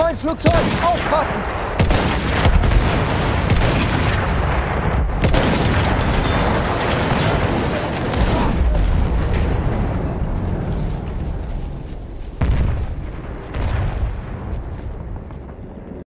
Feindflugzeug! Aufpassen!